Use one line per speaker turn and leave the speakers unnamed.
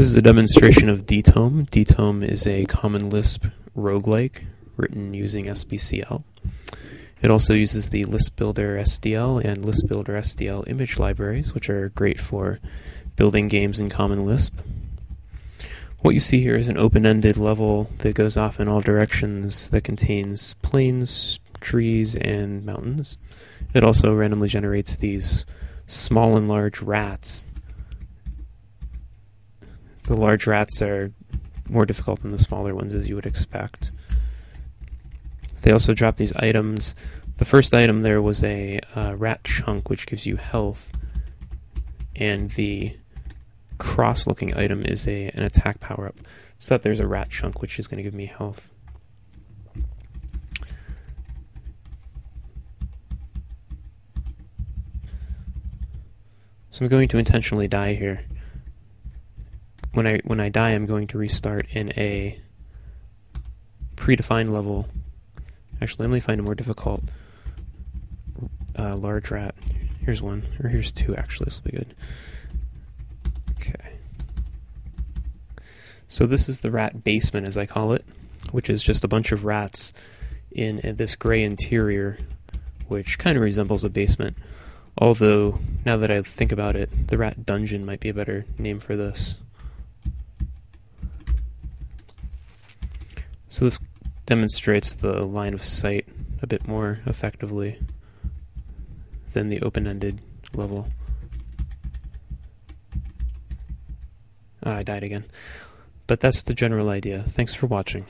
This is a demonstration of Detome. Detome is a common Lisp roguelike written using SBCL. It also uses the Lisp Builder SDL and Lisp Builder SDL image libraries, which are great for building games in Common Lisp. What you see here is an open-ended level that goes off in all directions that contains plains, trees, and mountains. It also randomly generates these small and large rats. The large rats are more difficult than the smaller ones, as you would expect. They also drop these items. The first item there was a uh, rat chunk, which gives you health, and the cross-looking item is a an attack power-up. So that there's a rat chunk, which is going to give me health. So I'm going to intentionally die here. When I when I die, I'm going to restart in a predefined level. Actually, let me find a more difficult uh, large rat. Here's one, or here's two actually, this will be good. Okay. So this is the rat basement, as I call it, which is just a bunch of rats in this gray interior, which kind of resembles a basement. Although, now that I think about it, the rat dungeon might be a better name for this. So this demonstrates the line of sight a bit more effectively than the open-ended level. Ah, I died again. But that's the general idea. Thanks for watching.